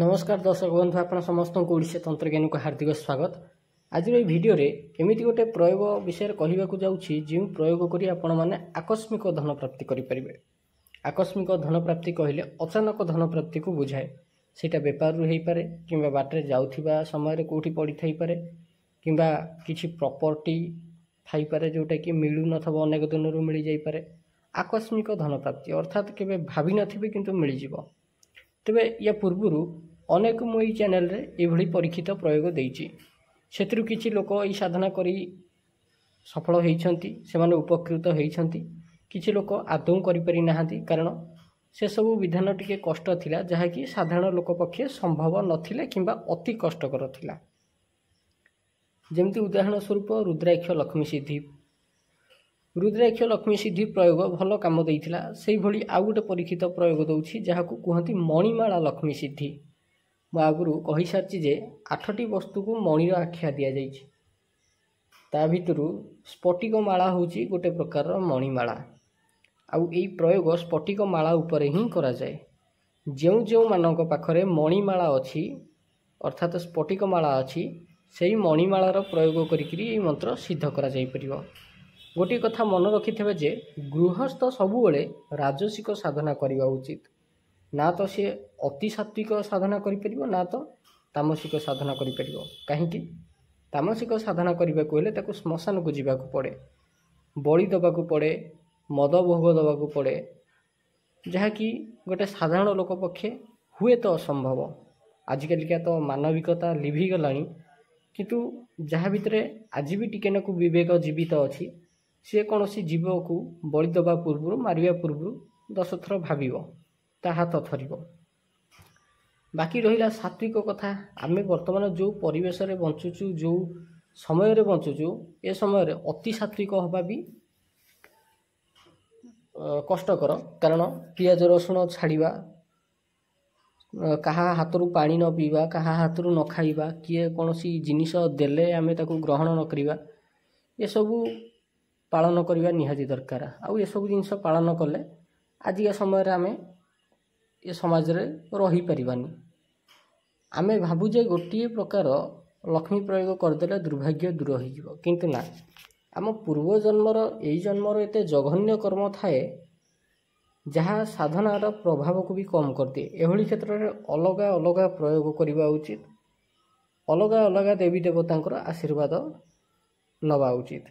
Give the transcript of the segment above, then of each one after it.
ନମସ୍କାର ଦର୍ଶକ ବନ୍ଧୁ ଆପଣ ସମସ୍ତଙ୍କୁ ଓଡ଼ିଶା ତନ୍ତ୍ରଜ୍ଞାନକୁ ହାର୍ଦ୍ଦିକ ସ୍ୱାଗତ। ଆଜିର ଏହି ଭିଡ଼ିଓରେ ଏମିତି ଗୋଟେ ପ୍ରୟୋଗ ବିଷୟରେ କହିବାକୁ ଯାଉଛି ଯେଉଁ ପ୍ରୟୋଗ କରି ଆପଣମାନେ ଆକସ୍ମିକ ଧନ ପ୍ରାପ୍ତି କରିପାରିବେ। ଆକସ୍ମିକ ଧନ ପ୍ରାପ୍ତି କହିଲେ ଅଚାନକ ଧନ ପ୍ରାପ୍ତିକୁ ବୁଝାଏ। ସେଇଟା ବେପାରରୁ ହେଇପାରେ କିମ୍ବା ବାଟରେ ଯାଉଥିବା ସମୟରେ କେଉଁଠି ପଡ଼ିଥାଇପାରେ କିମ୍ବା କିଛି ପ୍ରପର୍ଟି ଥାଇପାରେ ଯେଉଁଟାକି ମିଳୁନଥିବ ଅନେକ ଦିନରୁ ମିଳିଯାଇପାରେ ଆକସ୍ମିକ ଧନ ପ୍ରାପ୍ତି ଅର୍ଥାତ୍ କେବେ ଭାବିନଥିବେ କିନ୍ତୁ ମିଳିଯିବ। ତେବେ ୟା ପୂର୍ବରୁ ଅନେକ ମୁଁ ଏଇ ଚ୍ୟାନେଲରେ ଏଭଳି ପରୀକ୍ଷିତ ପ୍ରୟୋଗ ଦେଇଛି। ସେଥିରୁ କିଛି ଲୋକ ଏହି ସାଧନା କରି ସଫଳ ହୋଇଛନ୍ତି ସେମାନେ ଉପକୃତ ହୋଇଛନ୍ତି। କିଛି ଲୋକ ଆଦୌ କରିପାରି ନାହାନ୍ତି କାରଣ ସେସବୁ ବିଧାନ ଟିକେ କଷ୍ଟ ଥିଲା ଯାହାକି ସାଧାରଣ ଲୋକ ପକ୍ଷେ ସମ୍ଭବ ନଥିଲା କିମ୍ବା ଅତି କଷ୍ଟକର ଥିଲା। ଯେମିତି ଉଦାହରଣ ସ୍ୱରୂପ ରୁଦ୍ରାକ୍ଷ ଲକ୍ଷ୍ମୀ ସିଦ୍ଧି। ରୁଦ୍ରାକ୍ଷ ଲକ୍ଷ୍ମୀ ସିଦ୍ଧି ପ୍ରୟୋଗ ଭଲ କାମ ଦେଇଥିଲା। ସେଇଭଳି ଆଉ ଗୋଟେ ପରୀକ୍ଷିତ ପ୍ରୟୋଗ ଦେଉଛି ଯାହାକୁ କୁହନ୍ତି ମଣିମାଳା ଲକ୍ଷ୍ମୀ ସିଦ୍ଧି। ମୁଁ ଆଗରୁ କହିସାରିଛି ଯେ ଆଠଟି ବସ୍ତୁକୁ ମଣିର ଆଖ୍ୟା ଦିଆଯାଇଛି। ତା ଭିତରୁ ସ୍ଫଟିକ ମାଳା ହେଉଛି ଗୋଟେ ପ୍ରକାରର ମଣିମାଳା। ଆଉ ଏଇ ପ୍ରୟୋଗ ସ୍ଫଟିକ ମାଳା ଉପରେ ହିଁ କରାଯାଏ। ଯେଉଁ ଯେଉଁମାନଙ୍କ ପାଖରେ ମଣିମାଳା ଅଛି ଅର୍ଥାତ୍ ସ୍ଫଟିକ ମାଳା ଅଛି ସେଇ ମଣିମାଳାର ପ୍ରୟୋଗ କରିକିରି ଏଇ ମନ୍ତ୍ର ସିଦ୍ଧ କରାଯାଇପାରିବ। ଗୋଟିଏ କଥା ମନେ ରଖିଥିବେ ଯେ ଗୃହସ୍ଥ ସବୁବେଳେ ରାଜସିକ ସାଧନା କରିବା ଉଚିତ। ନା ତ ସିଏ ଅତି ସାତ୍ଵିକ ସାଧନା କରିପାରିବ ନା ତ ତାମସିକ ସାଧନା କରିପାରିବ। କାହିଁକି? ତାମସିକ ସାଧନା କରିବାକୁ ହେଲେ ତାକୁ ଶ୍ମଶାନକୁ ଯିବାକୁ ପଡ଼େ ବଳି ଦେବାକୁ ପଡ଼େ ମଦ ଭୋଗ ଦେବାକୁ ପଡ଼େ। ଯାହାକି ଗୋଟେ ସାଧାରଣ ଲୋକ ପକ୍ଷେ ହୁଏତ ଅସମ୍ଭବ। ଆଜିକାଲିକା ତ ମାନବିକତା ଲିଭିଗଲାଣି କିନ୍ତୁ ଯାହା ଭିତରେ ଆଜି ବି ଟିକେ ନାକୁ ବିବେକ ଜୀବିତ ଅଛି ସିଏ କୌଣସି ଜୀବକୁ ବଳି ଦେବା ପୂର୍ବରୁ ମାରିବା ପୂର୍ବରୁ ଦଶଥର ଭାବିବ। ତା ହାତ ଥରିବ ବାକି ରହିଲା ସାତ୍ଵିକ କଥା ଆମେ ବର୍ତ୍ତମାନ ଯେଉଁ ପରିବେଶରେ ବଞ୍ଚୁଛୁ ଯେଉଁ ସମୟରେ ବଞ୍ଚୁଛୁ ଏ ସମୟରେ ଅତି ସାତ୍ଵିକ ହେବା ବି କଷ୍ଟକର। କାରଣ ପିଆଜ ରସୁଣ ଛାଡ଼ିବା କାହା ହାତରୁ ପାଣି ନ ପିଇବା କାହା ହାତରୁ ନ ଖାଇବା କିଏ କୌଣସି ଜିନିଷ ଦେଲେ ଆମେ ତାକୁ ଗ୍ରହଣ ନ କରିବା ଏସବୁ ପାଳନ କରିବା ନିହାତି ଦରକାର। ଆଉ ଏସବୁ ଜିନିଷ ପାଳନ କଲେ ଆଜିକା ସମୟରେ ଆମେ ଏ ସମାଜରେ ରହିପାରିବାନି। ଆମେ ଭାବୁ ଯେ ଗୋଟିଏ ପ୍ରକାର ଲକ୍ଷ୍ମୀ ପ୍ରୟୋଗ କରିଦେଲେ ଦୁର୍ଭାଗ୍ୟ ଦୂର ହୋଇଯିବ। କିନ୍ତୁ ନା ଆମ ପୂର୍ବଜନ୍ମର ଏଇ ଜନ୍ମର ଏତେ ଜଘନ୍ୟ କର୍ମ ଥାଏ ଯାହା ସାଧନାର ପ୍ରଭାବକୁ ବି କମ୍ କରିଦିଏ। ଏଭଳି କ୍ଷେତ୍ରରେ ଅଲଗା ଅଲଗା ପ୍ରୟୋଗ କରିବା ଉଚିତ। ଅଲଗା ଅଲଗା ଦେବୀ ଦେବତାଙ୍କର ଆଶୀର୍ବାଦ ନେବା ଉଚିତ।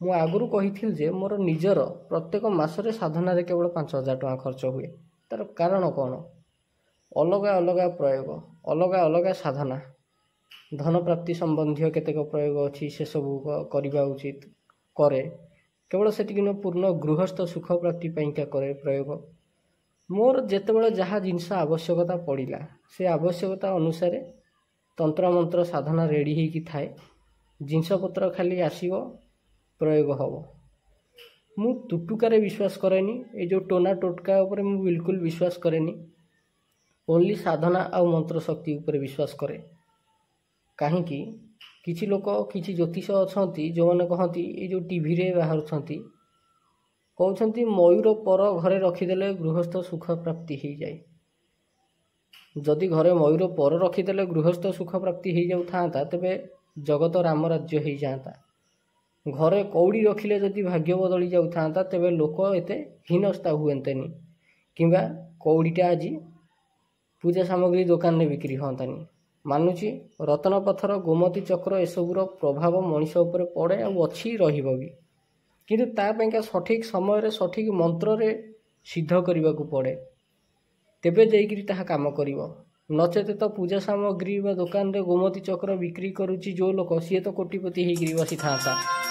ମୁଁ ଆଗରୁ କହିଥିଲି ଯେ ମୋର ନିଜର ପ୍ରତ୍ୟେକ ମାସରେ ସାଧନାରେ କେବଳ ପାଞ୍ଚ ହଜାର ଟଙ୍କା ଖର୍ଚ୍ଚ ହୁଏ। ତା'ର କାରଣ କ'ଣ? ଅଲଗା ଅଲଗା ପ୍ରୟୋଗ ଅଲଗା ଅଲଗା ସାଧନା ଧନ ପ୍ରାପ୍ତି ସମ୍ବନ୍ଧୀୟ କେତେକ ପ୍ରୟୋଗ ଅଛି ସେସବୁ କରିବା ଉଚିତ କରେ। କେବଳ ସେତିକି ନୁହେଁ ପୂର୍ଣ୍ଣ ଗୃହସ୍ଥ ସୁଖ ପ୍ରାପ୍ତି ପାଇଁକା କରେ ପ୍ରୟୋଗ। ମୋର ଯେତେବେଳେ ଯାହା ଜିନିଷ ଆବଶ୍ୟକତା ପଡ଼ିଲା ସେ ଆବଶ୍ୟକତା ଅନୁସାରେ ତନ୍ତ୍ରମନ୍ତ୍ର ସାଧନା ରେଡ଼ି ହେଇକି ଥାଏ। ଜିନିଷପତ୍ର ଖାଲି ଆସିବ ପ୍ରୟୋଗ ହେବ। ମୁଁ ତୁଟୁକାରେ ବିଶ୍ୱାସ କରେନି ଏ ଯେଉଁ ଟୋନା ଟୋଟକା ଉପରେ ମୁଁ ବିଲକୁଲ ବିଶ୍ୱାସ କରେନି। ଓନ୍ଲି ସାଧନା ଆଉ ମନ୍ତ୍ର ଶକ୍ତି ଉପରେ ବିଶ୍ୱାସ କରେ। କାହିଁକି? କିଛି ଲୋକ କିଛି ଜ୍ୟୋତିଷ ଅଛନ୍ତି ଯେଉଁମାନେ କହନ୍ତି ଏଇ ଯେଉଁ ଟିଭିରେ ବାହାରୁଛନ୍ତି କହୁଛନ୍ତି ମୟୂର ପର ଘରେ ରଖିଦେଲେ ଗୃହସ୍ଥ ସୁଖ ପ୍ରାପ୍ତି ହେଇଯାଏ। ଯଦି ଘରେ ମୟୂର ପର ରଖିଦେଲେ ଗୃହସ୍ଥ ସୁଖ ପ୍ରାପ୍ତି ହେଇଯାଉଥାନ୍ତା ତେବେ ଜଗତ ରାମ ରାଜ୍ୟ ହେଇଯାଆନ୍ତା। ଘରେ କଉଡ଼ି ରଖିଲେ ଯଦି ଭାଗ୍ୟ ବଦଳି ଯାଉଥାନ୍ତା ତେବେ ଲୋକ ଏତେ ହୀନସ୍ତା ହୁଅନ୍ତେନି କିମ୍ବା କଉଡ଼ିଟା ଆଜି ପୂଜା ସାମଗ୍ରୀ ଦୋକାନରେ ବିକ୍ରି ହୁଅନ୍ତାନି। ମାନୁଛି ରତ୍ନ ପଥର ଗୋମତୀ ଚକ୍ର ଏସବୁର ପ୍ରଭାବ ମଣିଷ ଉପରେ ପଡ଼େ ଆଉ ଅଛି ରହିବ ବି। କିନ୍ତୁ ତା ପାଇଁକା ସଠିକ୍ ସମୟରେ ସଠିକ୍ ମନ୍ତ୍ରରେ ସିଦ୍ଧ କରିବାକୁ ପଡ଼େ। ତେବେ ଯାଇକରି ତାହା କାମ କରିବ। ନଚେତ ତ ପୂଜା ସାମଗ୍ରୀ ବା ଦୋକାନରେ ଗୋମତୀ ଚକ୍ର ବିକ୍ରି କରୁଛି ଯେଉଁ ଲୋକ ସିଏ ତ କୋଟିପତି ହେଇକରି ବସିଥାନ୍ତା।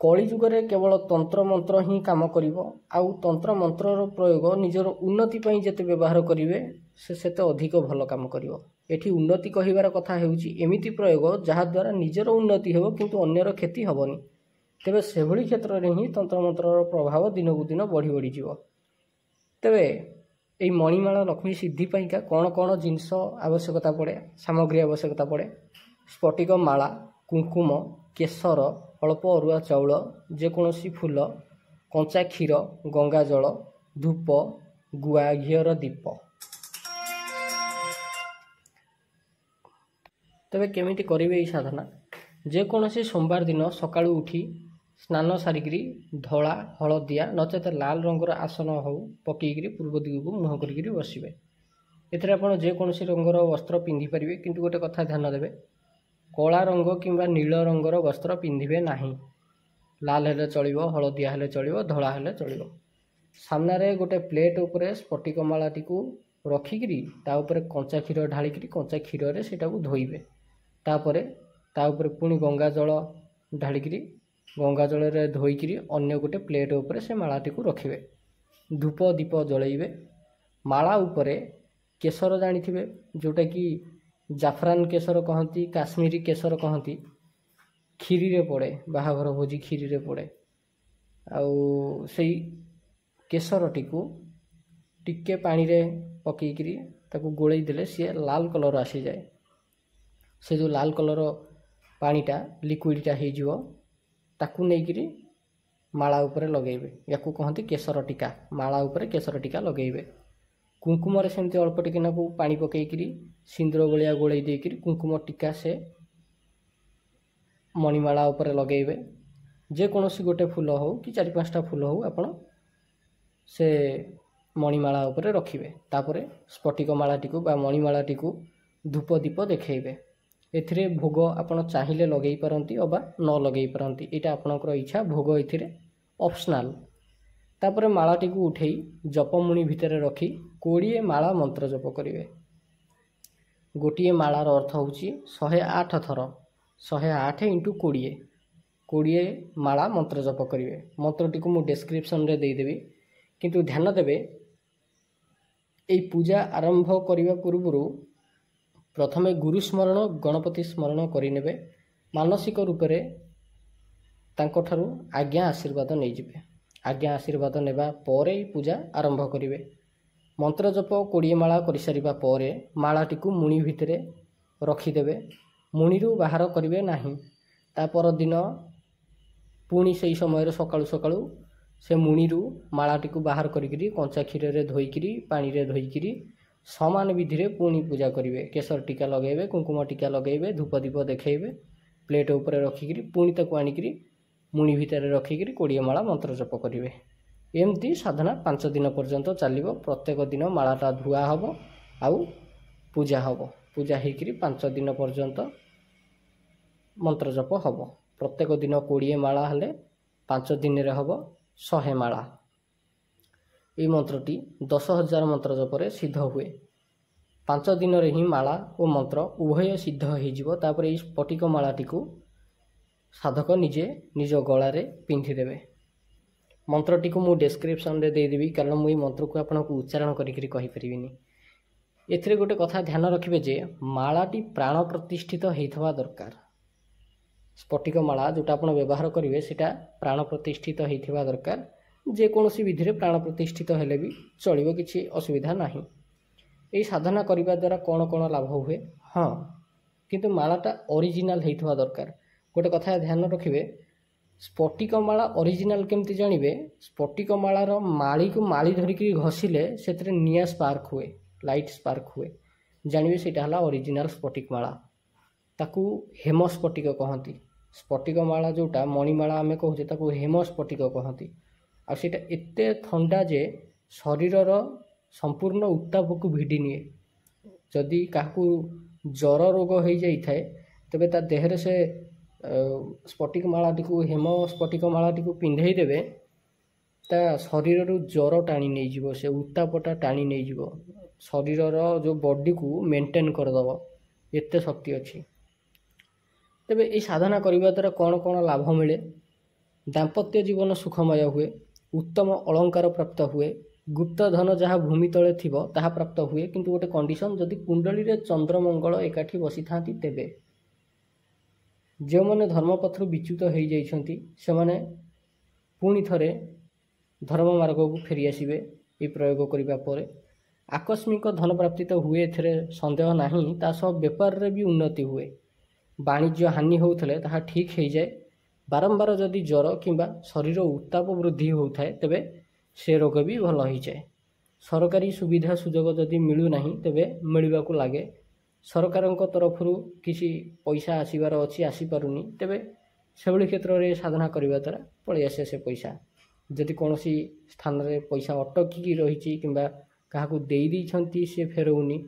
କଳି ଯୁଗରେ କେବଳ ତନ୍ତ୍ର ମନ୍ତ୍ର ହିଁ କାମ କରିବ ଆଉ ତନ୍ତ୍ର ମନ୍ତ୍ରର ପ୍ରୟୋଗ ନିଜର ଉନ୍ନତି ପାଇଁ ଯେତେ ବ୍ୟବହାର କରିବେ ସେ ସେତେ ଅଧିକ ଭଲ କାମ କରିବ। ଏଠି ଉନ୍ନତି କହିବାର କଥା ହେଉଛି ଏମିତି ପ୍ରୟୋଗ ଯାହାଦ୍ୱାରା ନିଜର ଉନ୍ନତି ହେବ କିନ୍ତୁ ଅନ୍ୟର କ୍ଷତି ହେବନି। ତେବେ ସେଭଳି କ୍ଷେତ୍ରରେ ହିଁ ତନ୍ତ୍ରମନ୍ତ୍ରର ପ୍ରଭାବ ଦିନକୁ ଦିନ ବଢ଼ି ବଢ଼ିଯିବ। ତେବେ ଏଇ ମଣିମାଳ ଲକ୍ଷ୍ମୀ ସିଦ୍ଧି ପାଇଁକା କ'ଣ କ'ଣ ଜିନିଷ ଆବଶ୍ୟକତା ପଡ଼େ ସାମଗ୍ରୀ ଆବଶ୍ୟକତା ପଡ଼େ? ସ୍ଫଟିକ ମାଳା କୁଙ୍କୁମ କେଶର ଅଳ୍ପ ଅରୁଆ ଚାଉଳ ଯେକୌଣସି ଫୁଲ କଞ୍ଚା କ୍ଷୀର ଗଙ୍ଗା ଜଳ ଧୂପ ଗୁଆ ଘିଅର ଦୀପ। ତେବେ କେମିତି କରିବେ ଏହି ସାଧନା? ଯେକୌଣସି ସୋମବାର ଦିନ ସକାଳୁ ଉଠି ସ୍ନାନ ସାରିକିରି ଧଳା ହଳଦିଆ ନଚେତ ଲାଲ ରଙ୍ଗର ଆସନ ହେଉ ପକେଇକିରି ପୂର୍ବ ଦିଗକୁ ମୁହଁ କରିକିରି ବସିବେ। ଏଥିରେ ଆପଣ ଯେକୌଣସି ରଙ୍ଗର ବସ୍ତ୍ର ପିନ୍ଧିପାରିବେ କିନ୍ତୁ ଗୋଟେ କଥା ଧ୍ୟାନ ଦେବେ। କଳା ରଙ୍ଗ କିମ୍ବା ନୀଳ ରଙ୍ଗର ବସ୍ତ୍ର ପିନ୍ଧିବେ ନାହିଁ। ଲାଲ ହେଲେ ଚଳିବ ହଳଦିଆ ହେଲେ ଚଳିବ ଧଳା ହେଲେ ଚଳିବ। ସାମ୍ନାରେ ଗୋଟେ ପ୍ଲେଟ୍ ଉପରେ ସ୍ଫଟିକ ମାଳାଟିକୁ ରଖିକିରି ତା ଉପରେ କଞ୍ଚା କ୍ଷୀର ଢାଳିକିରି କଞ୍ଚା କ୍ଷୀରରେ ସେଇଟାକୁ ଧୋଇବେ। ତାପରେ ତା ଉପରେ ପୁଣି ଗଙ୍ଗା ଜଳ ଢାଳିକିରି ଗଙ୍ଗା ଜଳରେ ଧୋଇକିରି ଅନ୍ୟ ଗୋଟେ ପ୍ଲେଟ୍ ଉପରେ ସେ ମାଳାଟିକୁ ରଖିବେ। ଧୂପ ଦୀପ ଜଳେଇବେ। ମାଳା ଉପରେ କେଶର ଜାଣିଥିବେ ଯେଉଁଟାକି ଜାଫରାନ କେଶର କହନ୍ତି କାଶ୍ମୀରୀ କେଶର କହନ୍ତି କ୍ଷୀରିରେ ପଡ଼େ ବାହାଘର ଭୋଜି କ୍ଷୀରିରେ ପଡ଼େ। ଆଉ ସେଇ କେଶରଟିକୁ ଟିକେ ପାଣିରେ ପକାଇକିରି ତାକୁ ଗୋଳେଇ ଦେଲେ ସିଏ ଲାଲ କଲର୍ ଆସିଯାଏ। ସେ ଯେଉଁ ଲାଲ କଲର୍ ପାଣିଟା ଲିକ୍ୱିଡ଼ଟା ହେଇଯିବ ତାକୁ ନେଇକିରି ମାଳା ଉପରେ ଲଗାଇବେ। ୟାକୁ କହନ୍ତି କେଶର ଟୀକା ମାଳା ଉପରେ କେଶର ଟୀକା ଲଗାଇବେ। କୁଙ୍କୁମରେ ସେମିତି ଅଳ୍ପ ଟିକେ ନାକୁ ପାଣି ପକାଇକିରି ସିନ୍ଦୁର ଭଳିଆ ଗୋଳେଇ ଦେଇକିରି କୁଙ୍କୁମ ଟୀକା ସେ ମଣିମାଳା ଉପରେ ଲଗାଇବେ। ଯେକୌଣସି ଗୋଟେ ଫୁଲ ହେଉ କି ଚାରି ପାଞ୍ଚଟା ଫୁଲ ହେଉ ଆପଣ ସେ ମଣିମାଳା ଉପରେ ରଖିବେ। ତାପରେ ସ୍ଫଟିକ ମାଳାଟିକୁ ବା ମଣିମାଳାଟିକୁ ଧୂପ ଦୀପ ଦେଖାଇବେ। ଏଥିରେ ଭୋଗ ଆପଣ ଚାହିଁଲେ ଲଗାଇ ପାରନ୍ତି ଅବା ନ ଲଗାଇ ପାରନ୍ତି। ଏଇଟା ଆପଣଙ୍କର ଇଚ୍ଛା। ଭୋଗ ଏଥିରେ ଅପସନାଲ୍ ତାପରେ ମାଳାଟିକୁ ଉଠେଇ ଜପମୁଣି ଭିତରେ ରଖି କୋଡ଼ିଏ ମାଳା ମନ୍ତ୍ର ଜପ କରିବେ। ଗୋଟିଏ ମାଳାର ଅର୍ଥ ହେଉଛି ଶହେ ଆଠ ଥର ଶହେ ଆଠ ଇଣ୍ଟୁ କୋଡ଼ିଏ। କୋଡ଼ିଏ ମାଳା ମନ୍ତ୍ର ଜପ କରିବେ। ମନ୍ତ୍ରଟିକୁ ମୁଁ ଡେସ୍କ୍ରିପସନ୍ରେ ଦେଇଦେବି। କିନ୍ତୁ ଧ୍ୟାନ ଦେବେ এই ପୂଜା ଆରମ୍ଭ କରିବା ପୂର୍ବରୁ ପ୍ରଥମେ ଗୁରୁ ସ୍ମରଣ ଗଣପତି ସ୍ମରଣ କରିନେବେ। ମାନସିକ ରୂପରେ ତାଙ୍କଠାରୁ ଆଜ୍ଞା ଆଶୀର୍ବାଦ ନେଇଯିବେ। ଆଜ୍ଞା ଆଶୀର୍ବାଦ ନେବା ପରେ ପୂଜା ଆରମ୍ଭ କରିବେ। ମନ୍ତ୍ର ଜପ କୋଡ଼ିଏ ମାଳା କରିସାରିବା ପରେ ମାଳାଟିକୁ ମୁଣି ଭିତରେ ରଖିଦେବେ। ମୁଣିରୁ ବାହାର କରିବେ ନାହିଁ। ତା ପରଦିନ ପୁଣି ସେହି ସମୟରେ ସକାଳୁ ସକାଳୁ ସେ ମୁଣିରୁ ମାଳାଟିକୁ ବାହାର କରିକିରି କଞ୍ଚା କ୍ଷୀରରେ ଧୋଇକିରି ପାଣିରେ ଧୋଇକିରି ସମାନ ବିଧିରେ ପୁଣି ପୂଜା କରିବେ। କେଶର ଟୀକା ଲଗାଇବେ କୁଙ୍କୁମ ଟୀକା ଲଗାଇବେ ଧୂପ ଦୀପ ଦେଖାଇବେ ପ୍ଲେଟ୍ ଉପରେ ରଖିକିରି ପୁଣି ତାକୁ ଆଣିକିରି ମୁଣି ଭିତରେ ରଖିକିରି କୋଡ଼ିଏ ମାଳା ମନ୍ତ୍ର ଜପ କରିବେ। ଏମିତି ସାଧନା ପାଞ୍ଚ ଦିନ ପର୍ଯ୍ୟନ୍ତ ଚାଲିବ। ପ୍ରତ୍ୟେକ ଦିନ ମାଳାଟା ଧୁଆ ହେବ ଆଉ ପୂଜା ହେବ। ପୂଜା ହେଇକିରି ପାଞ୍ଚ ଦିନ ପର୍ଯ୍ୟନ୍ତ ମନ୍ତ୍ର ଜପ ହେବ। ପ୍ରତ୍ୟେକ ଦିନ କୋଡ଼ିଏ ମାଳା ହେଲେ ପାଞ୍ଚ ଦିନରେ ହେବ ଶହେ ମାଳା। ଏହି ମନ୍ତ୍ରଟି ଦଶ ହଜାର ମନ୍ତ୍ର ଜପରେ ସିଦ୍ଧ ହୁଏ। ପାଞ୍ଚ ଦିନରେ ହିଁ ମାଳା ଓ ମନ୍ତ୍ର ଉଭୟ ସିଦ୍ଧ ହୋଇଯିବ। ତାପରେ ଏହି ସ୍ଫଟିକ ମାଳାଟିକୁ ସାଧକ ନିଜେ ନିଜ ଗଳାରେ ପିନ୍ଧିଦେବେ। ମନ୍ତ୍ରଟିକୁ ମୁଁ ଡେସ୍କ୍ରିପସନ୍ରେ ଦେଇଦେବି କାରଣ ମୁଁ ଏହି ମନ୍ତ୍ରକୁ ଆପଣଙ୍କୁ ଉଚ୍ଚାରଣ କରିକିରି କହିପାରିବିନି। ଏଥିରେ ଗୋଟେ କଥା ଧ୍ୟାନ ରଖିବେ ଯେ ମାଳାଟି ପ୍ରାଣ ପ୍ରତିଷ୍ଠିତ ହେଇଥିବା ଦରକାର। ସ୍ଫଟିକ ମାଳା ଯେଉଁଟା ଆପଣ ବ୍ୟବହାର କରିବେ ସେଇଟା ପ୍ରାଣ ପ୍ରତିଷ୍ଠିତ ହେଇଥିବା ଦରକାର। ଯେକୌଣସି ବିଧିରେ ପ୍ରାଣ ପ୍ରତିଷ୍ଠିତ ହେଲେ ବି ଚଳିବ କିଛି ଅସୁବିଧା ନାହିଁ। ଏହି ସାଧନା କରିବା ଦ୍ୱାରା କ'ଣ କ'ଣ ଲାଭ ହୁଏ? ହଁ କିନ୍ତୁ ମାଳାଟା ଅରିଜିନାଲ୍ ହେଇଥିବା ଦରକାର। ଗୋଟେ କଥା ଧ୍ୟାନ ରଖିବେ ସ୍ଫଟିକ ମାଳା ଅରିଜିନାଲ୍ କେମିତି ଜାଣିବେ? ସ୍ଫଟିକ ମାଳାର ମାଳିକୁ ମାଳି ଧରିକି ଘଷିଲେ ସେଥିରେ ନିଆଁ ସ୍ପାର୍କ ହୁଏ ଲାଇଟ୍ ସ୍ପାର୍କ ହୁଏ। ଜାଣିବେ ସେଇଟା ହେଲା ଅରିଜିନାଲ୍ ସ୍ଫଟିକ ମାଳା ତାକୁ ହେମ ସ୍ଫଟିକ କହନ୍ତି। ସ୍ଫଟିକ ମାଳା ଯେଉଁଟା ମଣିମାଳା ଆମେ କହୁଛେ ତାକୁ ହେମ ସ୍ଫଟିକ କହନ୍ତି। ଆଉ ସେଇଟା ଏତେ ଥଣ୍ଡା ଯେ ଶରୀରର ସମ୍ପୂର୍ଣ୍ଣ ଉତ୍ତାପକୁ ଭିଡ଼ି ନିଏ। ଯଦି କାହାକୁ ଜ୍ୱର ରୋଗ ହୋଇଯାଇଥାଏ ତେବେ ତା ଦେହରେ ସେ ସ୍ଫଟିକ ମାଳାଟିକୁ ହେମ ସ୍ଫଟିକ ମାଳାଟିକୁ ପିନ୍ଧେଇ ଦେବେ ତା ଶରୀରରୁ ଜ୍ୱର ଟାଣି ନେଇଯିବ ସେ ଉତ୍ତାପଟା ଟାଣି ନେଇଯିବ। ଶରୀରର ଯେଉଁ ବଡ଼ିକୁ ମେଣ୍ଟେନ୍ କରିଦେବ ଏତେ ଶକ୍ତି ଅଛି। ତେବେ ଏହି ସାଧନା କରିବା ଦ୍ୱାରା କ'ଣ କ'ଣ ଲାଭ ମିଳେ? ଦାମ୍ପତ୍ୟ ଜୀବନ ସୁଖମୟ ହୁଏ ଉତ୍ତମ ଅଳଙ୍କାର ପ୍ରାପ୍ତ ହୁଏ ଗୁପ୍ତ ଧନ ଯାହା ଭୂମି ତଳେ ଥିବ ତାହା ପ୍ରାପ୍ତ ହୁଏ କିନ୍ତୁ ଗୋଟେ କଣ୍ଡିସନ୍ ଯଦି କୁଣ୍ଡଳୀରେ ଚନ୍ଦ୍ରମଙ୍ଗଳ ଏକାଠି ବସିଥାନ୍ତି ତେବେ। ଯେଉଁମାନେ ଧର୍ମପଥରୁ ବିଚ୍ୟୁତ ହୋଇଯାଇଛନ୍ତି ସେମାନେ ପୁଣି ଥରେ ଧର୍ମ ମାର୍ଗକୁ ଫେରିଆସିବେ ଏହି ପ୍ରୟୋଗ କରିବା ପରେ। ଆକସ୍ମିକ ଧନ ପ୍ରାପ୍ତି ତ ହୁଏ ଏଥିରେ ସନ୍ଦେହ ନାହିଁ ତା ସହ ବେପାରରେ ବି ଉନ୍ନତି ହୁଏ। ବାଣିଜ୍ୟ ହାନି ହେଉଥିଲେ ତାହା ଠିକ୍ ହୋଇଯାଏ। ବାରମ୍ବାର ଯଦି ଜ୍ୱର କିମ୍ବା ଶରୀର ଉତ୍ତାପ ବୃଦ୍ଧି ହେଉଥାଏ ତେବେ ସେ ରୋଗ ବି ଭଲ ହୋଇଯାଏ। ସରକାରୀ ସୁବିଧା ସୁଯୋଗ ଯଦି ମିଳୁନାହିଁ ତେବେ ମିଳିବାକୁ ଲାଗେ। ସରକାରଙ୍କ ତରଫରୁ କିଛି ପଇସା ଆସିବାର ଅଛି ଆସିପାରୁନି ତେବେ ସେଭଳି କ୍ଷେତ୍ରରେ ସାଧନା କରିବା ଦ୍ୱାରା ପଳେଇ ଆସେ ସେ ପଇସା। ଯଦି କୌଣସି ସ୍ଥାନରେ ପଇସା ଅଟକିକି ରହିଛି କିମ୍ବା କାହାକୁ ଦେଇ ଦେଇଛନ୍ତି ସେ ଫେରଉନି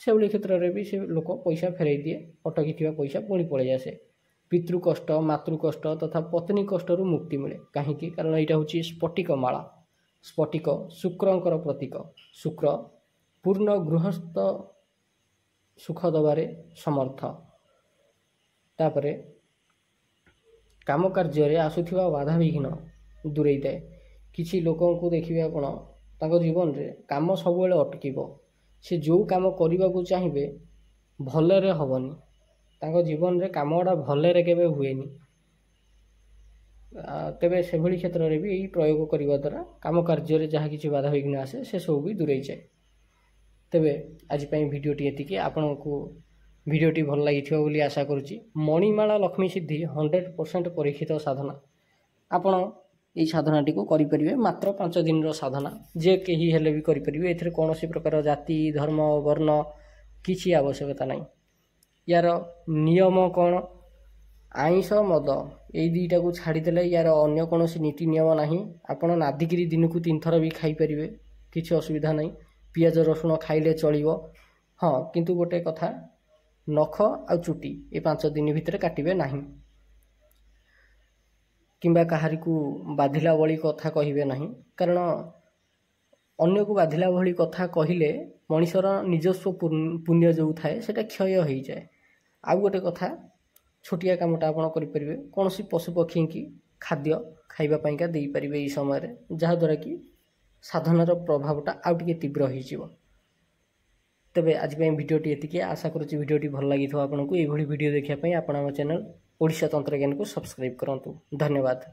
ସେଭଳି କ୍ଷେତ୍ରରେ ବି ସେ ଲୋକ ପଇସା ଫେରାଇ ଦିଏ ଅଟକିଥିବା ପଇସା ପୁଣି ପଳେଇ ଆସେ। ପିତୃ କଷ୍ଟ ମାତୃ କଷ୍ଟ ତଥା ପତ୍ନୀ କଷ୍ଟରୁ ମୁକ୍ତି ମିଳେ କାହିଁକି? କାରଣ ଏଇଟା ହେଉଛି ସ୍ଫଟିକ ମାଳ। ସ୍ଫଟିକ ଶୁକ୍ରଙ୍କର ପ୍ରତୀକ। ଶୁକ୍ର ପୂର୍ଣ୍ଣ ଗୃହସ୍ଥ ସୁଖ ଦେବାରେ ସମର୍ଥ ତାପରେ କାମ କାର୍ଯ୍ୟରେ ଆସୁଥିବା ବାଧାବିଘ୍ନ ଦୂରେଇଥାଏ କିଛି ଲୋକଙ୍କୁ ଦେଖିବେ ଆପଣ ତାଙ୍କ ଜୀବନରେ କାମ ସବୁବେଳେ ଅଟକିବ ସେ ଯେଉଁ କାମ କରିବାକୁ ଚାହିଁବେ ଭଲରେ ହେବନି ତାଙ୍କ ଜୀବନରେ କାମଟା ଭଲରେ କେବେ ହୁଏନି ତେବେ ସେଭଳି କ୍ଷେତ୍ରରେ ବି ଏଇ ପ୍ରୟୋଗ କରିବା ଦ୍ୱାରା କାମ କାର୍ଯ୍ୟରେ ଯାହା କିଛି ବାଧାବିଘ୍ନ ଆସେ ସେସବୁ ବି ଦୂରେଇଯାଏ ତେବେ ଆଜି ପାଇଁ ଭିଡ଼ିଓଟି ଏତିକି। ଆପଣଙ୍କୁ ଭିଡ଼ିଓଟି ଭଲ ଲାଗିଥିବ ବୋଲି ଆଶା କରୁଛି। ମଣିମାଳା ଲକ୍ଷ୍ମୀ ସିଦ୍ଧି ହଣ୍ଡ୍ରେଡ଼ ପରସେଣ୍ଟ ପରୀକ୍ଷିତ ସାଧନା। ଆପଣ ଏଇ ସାଧନାଟିକୁ କରିପାରିବେ ମାତ୍ର ପାଞ୍ଚ ଦିନର ସାଧନା। ଯେ କେହି ହେଲେ ବି କରିପାରିବେ। ଏଥିରେ କୌଣସି ପ୍ରକାର ଜାତି ଧର୍ମ ବର୍ଣ୍ଣ କିଛି ଆବଶ୍ୟକତା ନାହିଁ। ୟାର ନିୟମ କ'ଣ? ଆଇଁଷ ମଦ ଏଇ ଦୁଇଟାକୁ ଛାଡ଼ିଦେଲେ ୟାର ଅନ୍ୟ କୌଣସି ନୀତି ନିୟମ ନାହିଁ। ଆପଣ ନାଦିକିରି ଦିନକୁ ତିନିଥର ବି ଖାଇପାରିବେ। କିଛି ଅସୁବିଧା ନାହିଁ। ପିଆଜ ରସୁଣ ଖାଇଲେ ଚଳିବ। ହଁ କିନ୍ତୁ ଗୋଟେ କଥା ନଖ ଆଉ ଚୁଟି ଏ ପାଞ୍ଚ ଦିନ ଭିତରେ କାଟିବେ ନାହିଁ। କିମ୍ବା କାହାରିକୁ ବାଧିଲା ଭଳି କଥା କହିବେ ନାହିଁ। କାରଣ ଅନ୍ୟକୁ ବାଧିଲା ଭଳି କଥା କହିଲେ ମଣିଷର ନିଜସ୍ୱ ପୁଣ୍ୟ ଯେଉଁ ଥାଏ ସେଇଟା କ୍ଷୟ ହୋଇଯାଏ। ଆଉ ଗୋଟେ କଥା ଛୋଟିଆ କାମଟା ଆପଣ କରିପାରିବେ। କୌଣସି ପଶୁପକ୍ଷୀଙ୍କି ଖାଦ୍ୟ ଖାଇବା ପାଇଁକା ଦେଇପାରିବେ ଏଇ ସମୟରେ। ଯାହାଦ୍ୱାରା କି ସାଧନାର ପ୍ରଭାବଟା ଆଉ ଟିକେ ତୀବ୍ର ହୋଇଯିବ। ତେବେ ଆଜି ପାଇଁ ଭିଡ଼ିଓଟି ଏତିକି। ଆଶା କରୁଛି ଭିଡ଼ିଓଟି ଭଲ ଲାଗିଥିବ ଆପଣଙ୍କୁ। ଏଇଭଳି ଭିଡ଼ିଓ ଦେଖିବା ପାଇଁ ଆପଣ ଆମ ଚ୍ୟାନେଲ୍ ଓଡ଼ିଶା ତନ୍ତ୍ରଜ୍ଞାନକୁ ସବସ୍କ୍ରାଇବ୍ କରନ୍ତୁ। ଧନ୍ୟବାଦ।